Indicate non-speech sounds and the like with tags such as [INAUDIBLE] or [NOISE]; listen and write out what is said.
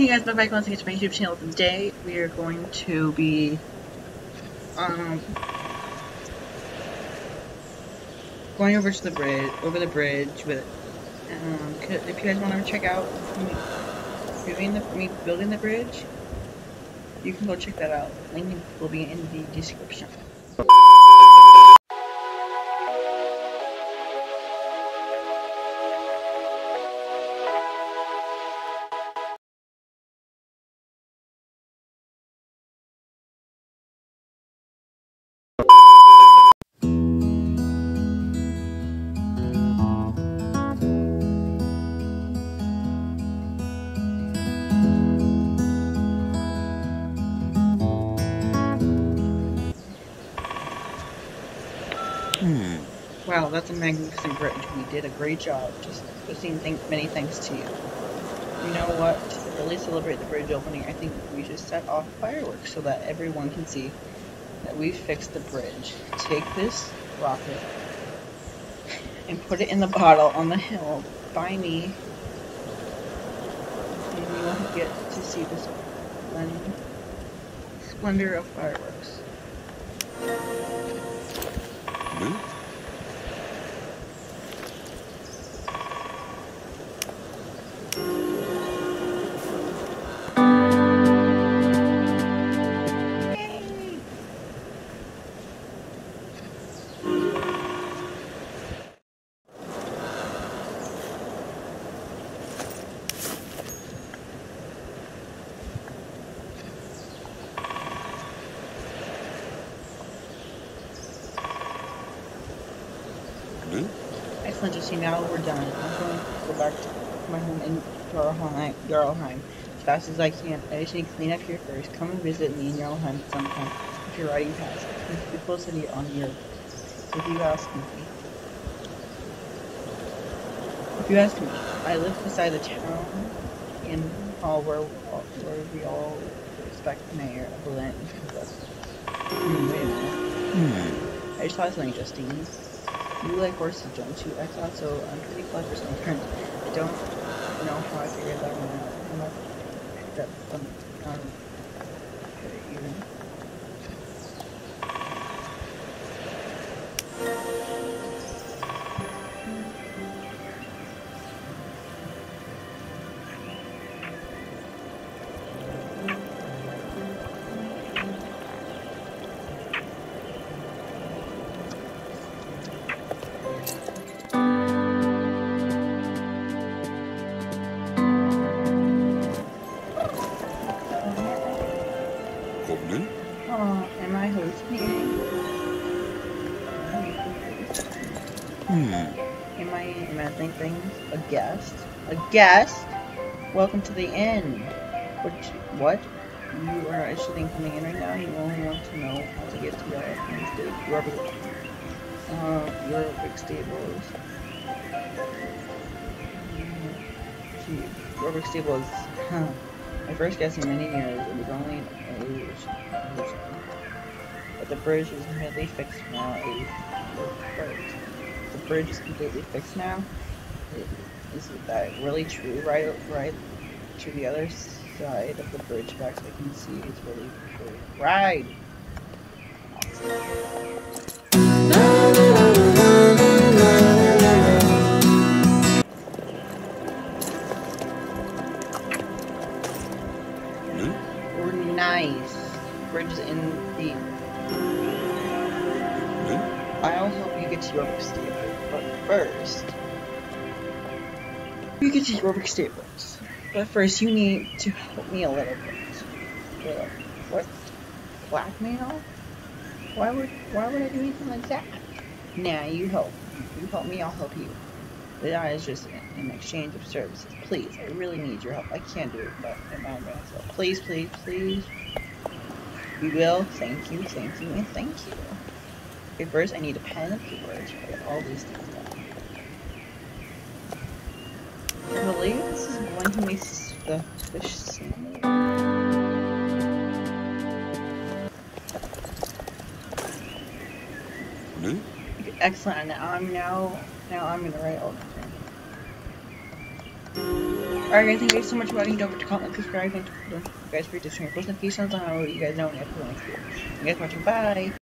Hey guys, my back once again to my YouTube channel. Today we are going to be um going over to the bridge, over the bridge with. Um, if you guys want to check out me doing the me building the bridge, you can go check that out. Link will be in the description. Wow, that's a magnificent bridge. We did a great job. Just saying thank many thanks to you. You know what? To really celebrate the bridge opening, I think we should set off fireworks so that everyone can see that we fixed the bridge. Take this rocket and put it in the bottle on the hill by me. And you will get to see this splendor, of fireworks. Jesse. Now we're done. I'm going to go back to my home in Jarlheim, Jarlheim as fast as I can. I just need to clean up here first. Come and visit me in Jarlheim sometime if you're riding past. It's a beautiful city on the earth. If you ask me. If you ask me, I live beside the town in hall where, where we all respect the mayor of Berlin. Minute. [LAUGHS] Hmm. I just thought something, Justine. You like horses, don't you? I thought so. I'm pretty clever sometimes. I don't know how I figured that one out. Up some um Oh, am I hosting? Hmm. Am I imagining things? A guest? A guest? Welcome to the inn. Which, what? You are actually coming in right now. You only want to know how to get to your rubber, uh, your big stables. Gee, Rubber stables. Huh. My first guess in many years. It was only an illusion. But the bridge is completely fixed now. A first. The bridge is completely fixed now. Is that really true? Right, right to the other side of the bridge back so I can see it's really, really right. Nice. Bridge is in the. Hmm? I'll help you get to your stable, but first. You get to your stables. But first, you need to help me a little bit. What? Blackmail? Why would Why would I do anything like that? Nah, you help. You help me, I'll help you. That is just an exchange of services. Please, I really need your help. I can't do it but own myself. Please, please, please. You will. Thank you, thank you, and thank you. Okay, first I need a pen and paper to write all these things down. I believe this is the one who makes the fish sandwich. Hmm? Excellent. Now I'm now now I'm gonna write all. Alright guys, thank you guys so much for watching. Don't forget to comment, subscribe, and don't guys for this post notifications on how you guys know when I. Thank you guys watching. Bye!